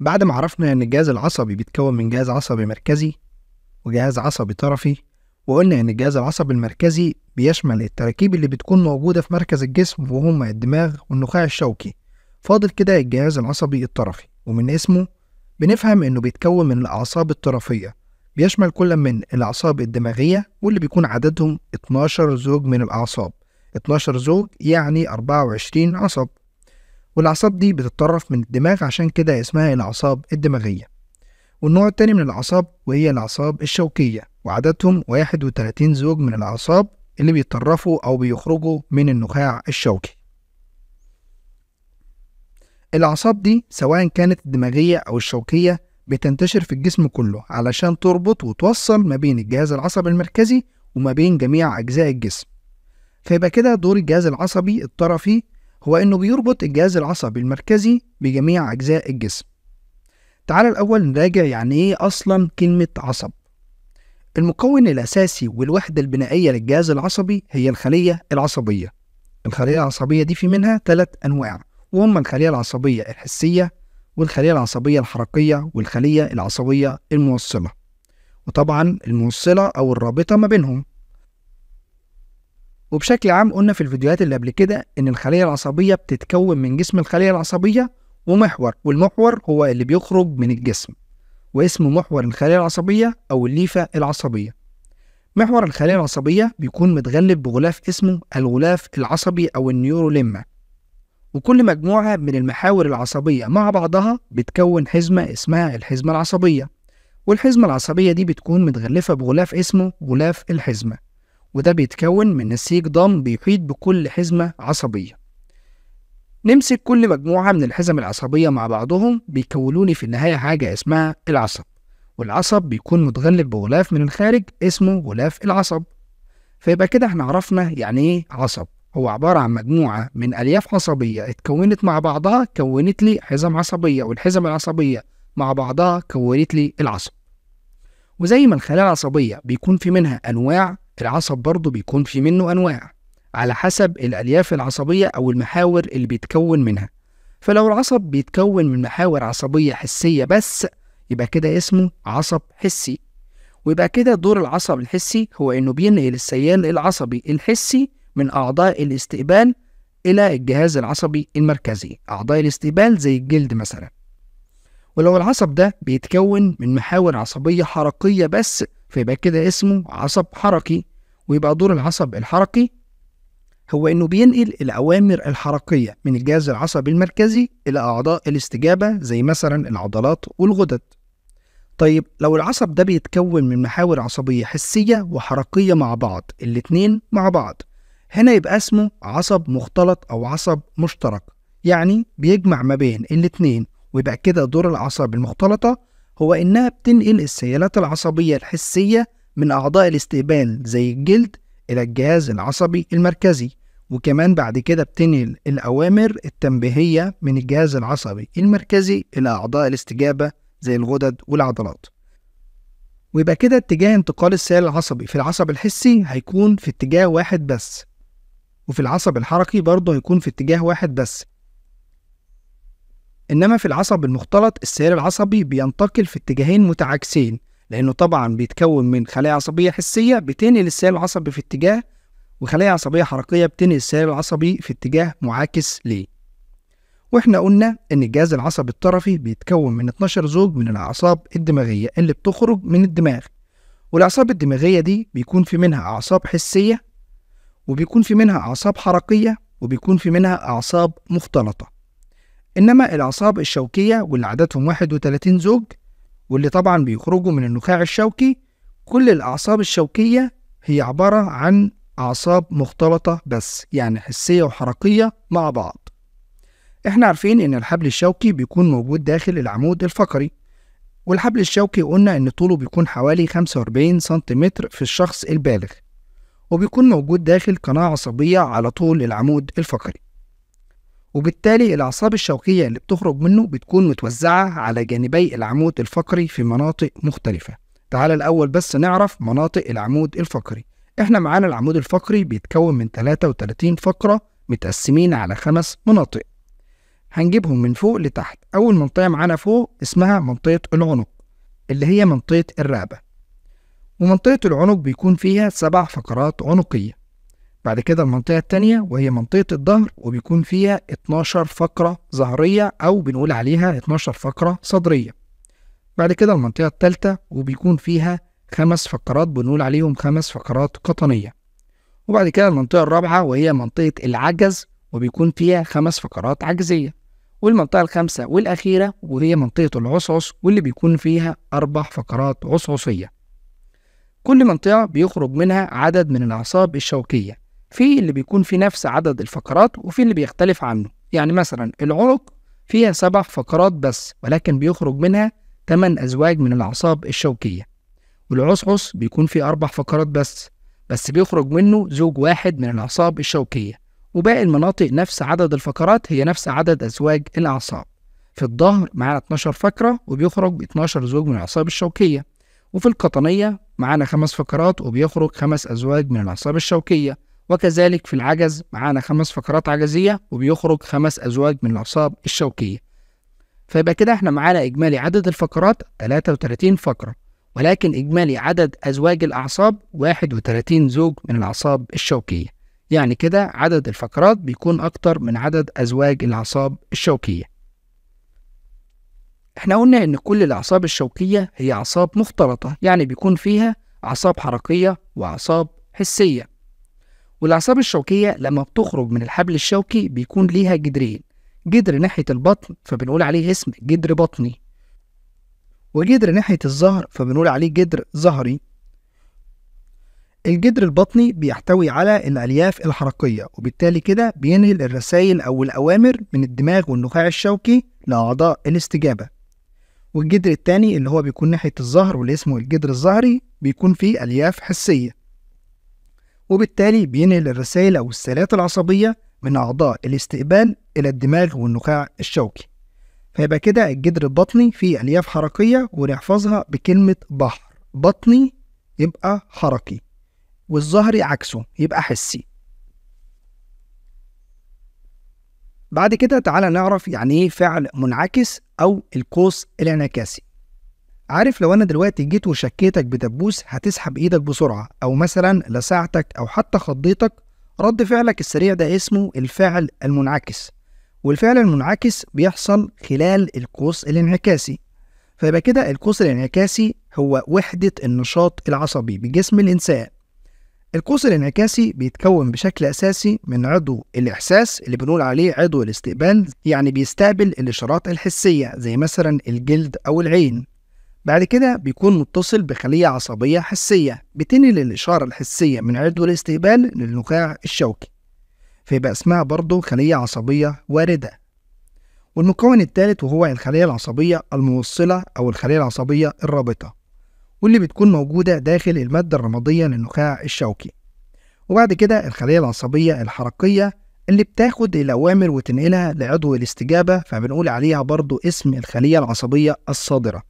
بعد ما عرفنا إن الجهاز العصبي بيتكون من جهاز عصبي مركزي وجهاز عصبي طرفي وقلنا إن الجهاز العصبي المركزي بيشمل التراكيب اللي بتكون موجودة في مركز الجسم وهم الدماغ والنخاع الشوكي. فاضل كده الجهاز العصبي الطرفي ومن اسمه بنفهم إنه بيتكون من الأعصاب الطرفية. بيشمل كل من الأعصاب الدماغية واللي بيكون عددهم 12 زوج من الأعصاب. 12 زوج يعني 24 عصب. والأعصاب دي بتتطرف من الدماغ عشان كده اسمها الأعصاب الدماغية. والنوع التاني من الأعصاب وهي الأعصاب الشوكية وعددهم 31 زوج من الأعصاب اللي بيتطرفوا أو بيخرجوا من النخاع الشوكي. الأعصاب دي سواء كانت الدماغية أو الشوكية بتنتشر في الجسم كله علشان تربط وتوصل ما بين الجهاز العصبي المركزي وما بين جميع أجزاء الجسم. فيبقى كده دور الجهاز العصبي الطرفي هو إنه بيربط الجهاز العصبي المركزي بجميع أجزاء الجسم. تعال الأول نراجع يعني إيه أصلا كلمة عصب. المكون الأساسي والوحدة البنائية للجهاز العصبي هي الخلية العصبية. الخلية العصبية دي في منها ثلاث أنواع وهم الخلية العصبية الحسية والخلية العصبية الحركية والخلية العصبية الموصلة. وطبعا الموصلة أو الرابطة ما بينهم. وبشكل عام قلنا في الفيديوهات اللي قبل كده إن الخلية العصبية بتتكون من جسم الخلية العصبية ومحور والمحور هو اللي بيخرج من الجسم واسمه محور الخلية العصبية أو الليفة العصبية. محور الخلية العصبية بيكون متغلف بغلاف اسمه الغلاف العصبي أو النيوروليما وكل مجموعة من المحاور العصبية مع بعضها بتكون حزمة اسمها الحزمة العصبية والحزمة العصبية دي بتكون متغلفة بغلاف اسمه غلاف الحزمة. وده بيتكون من نسيج ضم بيحيط بكل حزمة عصبية. نمسك كل مجموعة من الحزم العصبية مع بعضهم بيكونوني في النهاية حاجة اسمها العصب والعصب بيكون متغلف بغلاف من الخارج اسمه غلاف العصب. فيبقى كده إحنا عرفنا يعني إيه عصب. هو عبارة عن مجموعة من ألياف عصبية اتكونت مع بعضها كونت لي حزم عصبية والحزم العصبية مع بعضها كونت لي العصب. وزي ما الخلايا العصبية بيكون في منها أنواع العصب برضه بيكون في منه أنواع على حسب الألياف العصبية أو المحاور اللي بيتكون منها. فلو العصب بيتكون من محاور عصبية حسية بس يبقى كده اسمه عصب حسي. ويبقى كده دور العصب الحسي هو إنه بينقل السيال العصبي الحسي من أعضاء الاستقبال إلى الجهاز العصبي المركزي أعضاء الاستقبال زي الجلد مثلا. ولو العصب ده بيتكون من محاور عصبية حركية بس فيبقى كده اسمه عصب حركي ويبقى دور العصب الحركي هو إنه بينقل الأوامر الحركية من الجهاز العصبي المركزي إلى أعضاء الاستجابة زي مثلا العضلات والغدد. طيب لو العصب ده بيتكون من محاور عصبية حسية وحركية مع بعض الاتنين مع بعض هنا يبقى اسمه عصب مختلط أو عصب مشترك يعني بيجمع ما بين الاتنين ويبقى كده دور الأعصاب المختلطة هو إنها بتنقل السيالات العصبية الحسية من أعضاء الاستقبال زي الجلد إلى الجهاز العصبي المركزي وكمان بعد كده بتنقل الأوامر التنبيهية من الجهاز العصبي المركزي إلى أعضاء الاستجابة زي الغدد والعضلات. ويبقى كده اتجاه انتقال السيال العصبي. في العصب الحسي هيكون في اتجاه واحد بس وفي العصب الحركي برضه هيكون في اتجاه واحد بس. إنما في العصب المختلط السيال العصبي بينتقل في اتجاهين متعاكسين لأنه طبعا بيتكون من خلايا عصبية حسية بتنقل السيال العصبي في اتجاه وخلايا عصبية حركية بتنقل السيال العصبي في اتجاه معاكس ليه. وإحنا قلنا إن الجهاز العصبي الطرفي بيتكون من 12 زوج من الأعصاب الدماغية اللي بتخرج من الدماغ. والأعصاب الدماغية دي بيكون في منها أعصاب حسية وبيكون في منها أعصاب حركية وبيكون في منها أعصاب مختلطة. إنما الأعصاب الشوكية واللي عددهم 31 زوج واللي طبعا بيخرجوا من النخاع الشوكي كل الأعصاب الشوكية هي عبارة عن أعصاب مختلطة بس يعني حسية وحركية مع بعض. إحنا عارفين إن الحبل الشوكي بيكون موجود داخل العمود الفقري والحبل الشوكي قلنا إن طوله بيكون حوالي 45 سنتيمتر في الشخص البالغ وبيكون موجود داخل قناة عصبية على طول العمود الفقري. وبالتالي الأعصاب الشوكية اللي بتخرج منه بتكون متوزعة على جانبي العمود الفقري في مناطق مختلفة. تعال الأول بس نعرف مناطق العمود الفقري. إحنا معانا العمود الفقري بيتكون من 33 فقرة متقسمين على خمس مناطق. هنجيبهم من فوق لتحت. أول منطقة معانا فوق اسمها منطقة العنق اللي هي منطقة الرقبة. ومنطقة العنق بيكون فيها سبع فقرات عنقية. بعد كده المنطقة التانية وهي منطقة الظهر وبيكون فيها 12 فقرة ظهرية أو بنقول عليها 12 فقرة صدرية. بعد كده المنطقة التالتة وبيكون فيها خمس فقرات بنقول عليهم خمس فقرات قطنية. وبعد كده المنطقة الرابعة وهي منطقة العجز وبيكون فيها خمس فقرات عجزية. والمنطقة الخامسة والأخيرة وهي منطقة العصعص واللي بيكون فيها أربع فقرات عصعصية. كل منطقة بيخرج منها عدد من الأعصاب الشوكية. في اللي بيكون في نفس عدد الفقرات وفي اللي بيختلف عنه. يعني مثلا العنق فيها سبع فقرات بس ولكن بيخرج منها 8 أزواج من الأعصاب الشوكية. والعصعص بيكون فيه أربع فقرات بس بس بيخرج منه زوج واحد من الأعصاب الشوكية. وباقي المناطق نفس عدد الفقرات هي نفس عدد أزواج الأعصاب. في الظهر معانا 12 فقرة وبيخرج 12 زوج من الأعصاب الشوكية. وفي القطنية معانا خمس فقرات وبيخرج خمس أزواج من الأعصاب الشوكية. وكذلك في العجز معانا خمس فقرات عجزية وبيخرج خمس أزواج من الأعصاب الشوكية. فيبقى كده إحنا معانا إجمالي عدد الفقرات 33 فقرة ولكن إجمالي عدد أزواج الأعصاب 31 زوج من الأعصاب الشوكية. يعني كده عدد الفقرات بيكون أكتر من عدد أزواج الأعصاب الشوكية. إحنا قلنا إن كل الأعصاب الشوكية هي أعصاب مختلطة يعني بيكون فيها أعصاب حركية وأعصاب حسية. والأعصاب الشوكية لما بتخرج من الحبل الشوكي بيكون ليها جدرين جدر ناحية البطن فبنقول عليه اسم جدر بطني وجدر ناحية الظهر فبنقول عليه جدر ظهري. الجدر البطني بيحتوي على الألياف الحركية وبالتالي كده بينقل الرسائل أو الأوامر من الدماغ والنخاع الشوكي لأعضاء الاستجابة. والجدر التاني اللي هو بيكون ناحية الظهر واللي اسمه الجدر الظهري بيكون فيه ألياف حسية. وبالتالي بينقل الرسائل أو السيلات العصبية من أعضاء الاستقبال إلى الدماغ والنخاع الشوكي. فيبقى كده الجدر البطني فيه ألياف حركية ونحفظها بكلمة بحر. بطني يبقى حركي والظهري عكسه يبقى حسي. بعد كده تعالى نعرف يعني إيه فعل منعكس أو القوس الانعكاسي عارف لو أنا دلوقتي جيت وشكيتك بدبوس هتسحب إيدك بسرعة أو مثلا لسعتك أو حتى خضيتك رد فعلك السريع ده اسمه الفعل المنعكس. والفعل المنعكس بيحصل خلال القوس الانعكاسي. فيبقى كده القوس الانعكاسي هو وحدة النشاط العصبي بجسم الإنسان. القوس الانعكاسي بيتكون بشكل أساسي من عضو الإحساس اللي بنقول عليه عضو الاستقبال يعني بيستقبل الإشارات الحسية زي مثلا الجلد أو العين. بعد كده بيكون متصل بخلية عصبية حسية بتنقل الإشارة الحسية من عضو الاستقبال للنخاع الشوكي فيبقى اسمها برضه خلية عصبية واردة. والمكون الثالث وهو الخلية العصبية الموصلة أو الخلية العصبية الرابطة واللي بتكون موجودة داخل المادة الرمادية للنخاع الشوكي. وبعد كده الخلية العصبية الحركية اللي بتاخد الأوامر وتنقلها لعضو الاستجابة فبنقول عليها برضو اسم الخلية العصبية الصادرة.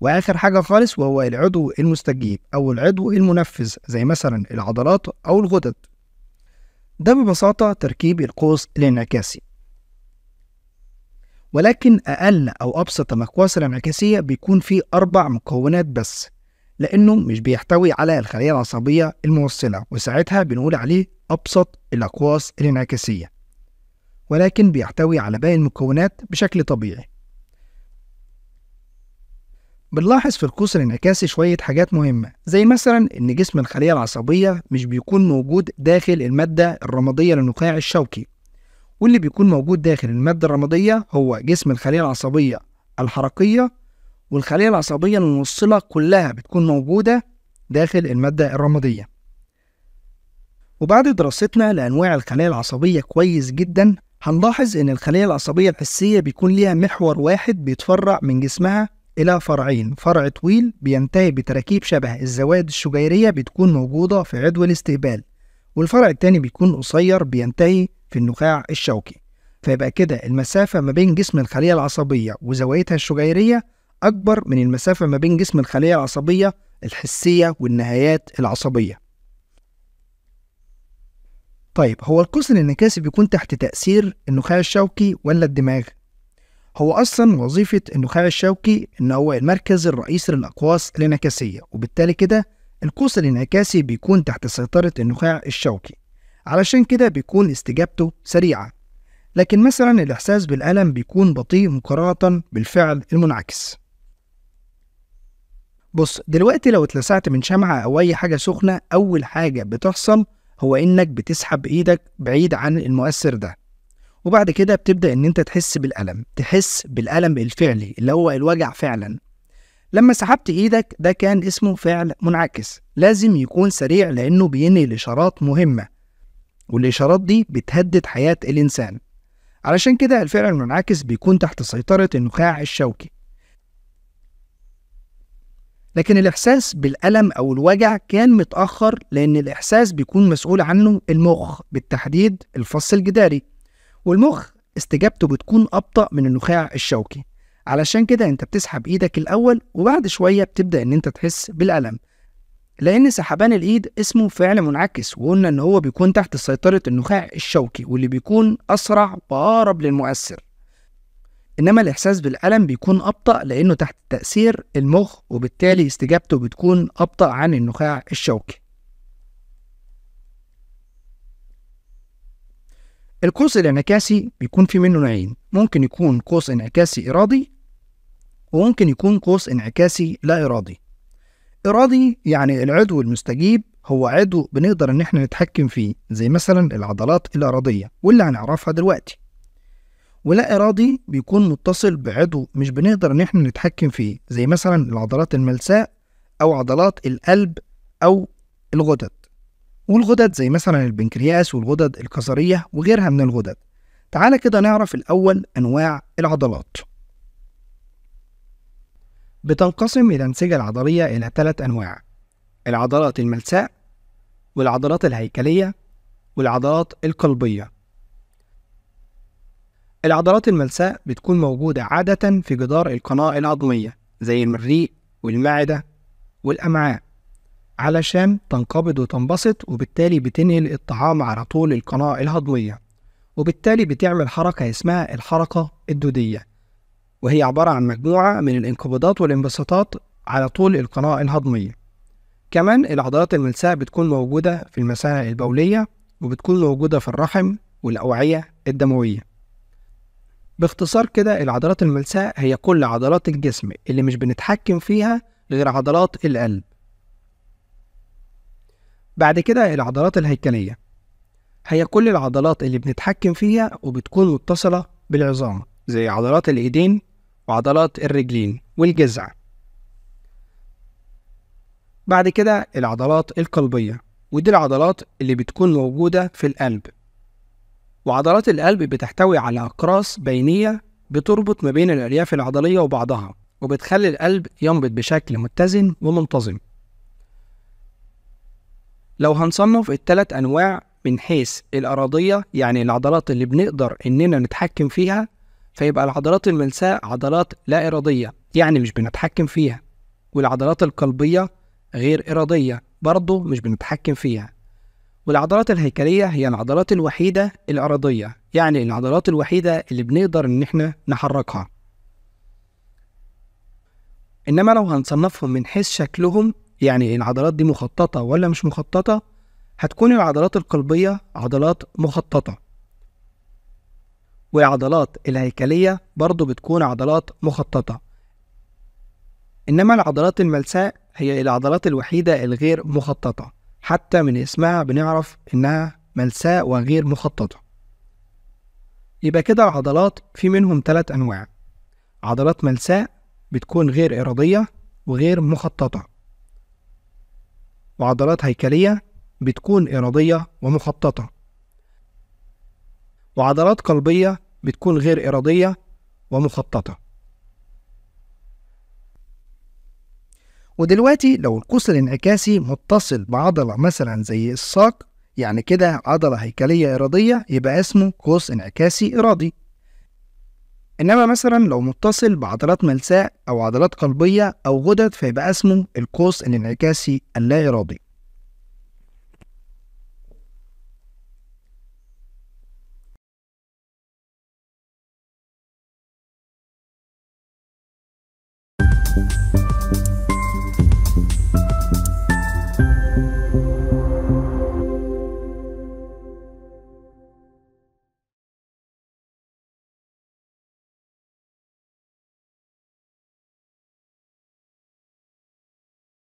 وآخر حاجة خالص وهو العضو المستجيب أو العضو المنفذ زي مثلا العضلات أو الغدد. ده ببساطة تركيب القوس الانعكاسي ولكن أقل أو أبسط الأقواس الأنعكاسية بيكون فيه أربع مكونات بس لأنه مش بيحتوي على الخلية العصبية الموصلة وساعتها بنقول عليه أبسط الأقواس الأنعكاسية. ولكن بيحتوي على باقي المكونات بشكل طبيعي. بنلاحظ في القوس الانعكاسي شوية حاجات مهمة زي مثلا إن جسم الخلية العصبية مش بيكون موجود داخل المادة الرمادية للنخاع الشوكي. واللي بيكون موجود داخل المادة الرمادية هو جسم الخلية العصبية الحركية والخلية العصبية الموصلة كلها بتكون موجودة داخل المادة الرمادية. وبعد دراستنا لأنواع الخلايا العصبية كويس جدا هنلاحظ إن الخلية العصبية الحسية بيكون ليها محور واحد بيتفرع من جسمها إلى فرعين. فرع طويل بينتهي بتراكيب شبه الزوائد الشجيرية بتكون موجودة في عضو الاستقبال والفرع التاني بيكون قصير بينتهي في النخاع الشوكي. فيبقى كده المسافة ما بين جسم الخلية العصبية وزوايدها الشجيرية أكبر من المسافة ما بين جسم الخلية العصبية الحسية والنهايات العصبية. طيب هو القوس الانعكاسي بيكون تحت تأثير النخاع الشوكي ولا الدماغ؟ هو أصلا وظيفة النخاع الشوكي إن هو المركز الرئيسي للأقواس الإنعكاسية وبالتالي كده القوس الإنعكاسي بيكون تحت سيطرة النخاع الشوكي. علشان كده بيكون استجابته سريعة. لكن مثلا الإحساس بالألم بيكون بطيء مقارنة بالفعل المنعكس. بص دلوقتي لو اتلسعت من شمعة أو أي حاجة سخنة أول حاجة بتحصل هو إنك بتسحب إيدك بعيد عن المؤثر ده. وبعد كده بتبدأ إن أنت تحس بالألم تحس بالألم الفعلي اللي هو الوجع فعلا. لما سحبت إيدك ده كان اسمه فعل منعكس لازم يكون سريع لأنه بينقل إشارات مهمة والإشارات دي بتهدد حياة الإنسان. علشان كده الفعل المنعكس بيكون تحت سيطرة النخاع الشوكي. لكن الإحساس بالألم أو الوجع كان متأخر لأن الإحساس بيكون مسؤول عنه المخ بالتحديد الفص الجداري. والمخ استجابته بتكون أبطأ من النخاع الشوكي. علشان كده أنت بتسحب إيدك الأول وبعد شوية بتبدأ إن أنت تحس بالألم. لأن سحبان الإيد اسمه فعل منعكس وقلنا إن هو بيكون تحت سيطرة النخاع الشوكي واللي بيكون أسرع وأقرب للمؤثر. إنما الإحساس بالألم بيكون أبطأ لأنه تحت تأثير المخ وبالتالي استجابته بتكون أبطأ عن النخاع الشوكي. القوس الانعكاسي بيكون في منه نوعين. ممكن يكون قوس انعكاسي إرادي وممكن يكون قوس انعكاسي لا إرادي. إرادي يعني العضو المستجيب هو عضو بنقدر إن إحنا نتحكم فيه زي مثلا العضلات الإرادية واللي هنعرفها دلوقتي. ولا إرادي بيكون متصل بعضو مش بنقدر إن إحنا نتحكم فيه زي مثلا العضلات الملساء أو عضلات القلب أو الغدد. والغدد زي مثلا البنكرياس والغدد الكظرية وغيرها من الغدد. تعالى كده نعرف الأول أنواع العضلات. بتنقسم الأنسجة العضلية إلى ثلاث أنواع. العضلات الملساء والعضلات الهيكلية والعضلات القلبية. العضلات الملساء بتكون موجودة عادة في جدار القناة العظمية زي المريء والمعدة والأمعاء. علشان تنقبض وتنبسط وبالتالي بتنقل الطعام على طول القناة الهضمية. وبالتالي بتعمل حركة اسمها الحركة الدودية. وهي عبارة عن مجموعة من الانقباضات والانبساطات على طول القناة الهضمية. كمان العضلات الملساء بتكون موجودة في المثانة البولية وبتكون موجودة في الرحم والأوعية الدموية. باختصار كده العضلات الملساء هي كل عضلات الجسم اللي مش بنتحكم فيها غير عضلات القلب. بعد كده العضلات الهيكلية. هي كل العضلات اللي بنتحكم فيها وبتكون متصلة بالعظام زي عضلات الإيدين وعضلات الرجلين والجذع. بعد كده العضلات القلبية ودي العضلات اللي بتكون موجودة في القلب. وعضلات القلب بتحتوي على أقراص بينية بتربط ما بين الألياف العضلية وبعضها وبتخلي القلب ينبض بشكل متزن ومنتظم. لو هنصنف التلات أنواع من حيث الأراضية يعني العضلات اللي بنقدر إننا نتحكم فيها فيبقى العضلات الملساء عضلات لا إرادية يعني مش بنتحكم فيها. والعضلات القلبية غير إرادية برضه مش بنتحكم فيها. والعضلات الهيكلية هي العضلات الوحيدة الأرضية يعني العضلات الوحيدة اللي بنقدر إن إحنا نحركها. إنما لو هنصنفهم من حيث شكلهم يعني العضلات دي مخططة ولا مش مخططة هتكون العضلات القلبية عضلات مخططة. والعضلات الهيكلية برضو بتكون عضلات مخططة. إنما العضلات الملساء هي العضلات الوحيدة الغير مخططة. حتى من اسمها بنعرف إنها ملساء وغير مخططة. يبقى كده العضلات في منهم ثلاث أنواع. عضلات ملساء بتكون غير إرادية وغير مخططة. وعضلات هيكلية بتكون إرادية ومخططة. وعضلات قلبية بتكون غير إرادية ومخططة. ودلوقتي لو القوس الانعكاسي متصل بعضلة مثلا زي الساق يعني كده عضلة هيكلية إرادية يبقى اسمه قوس انعكاسي إرادي. إنما مثلا لو متصل بعضلات ملساء أو عضلات قلبية أو غدد فيبقى اسمه القوس الانعكاسي اللا إرادي